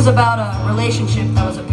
This was about a relationship that was a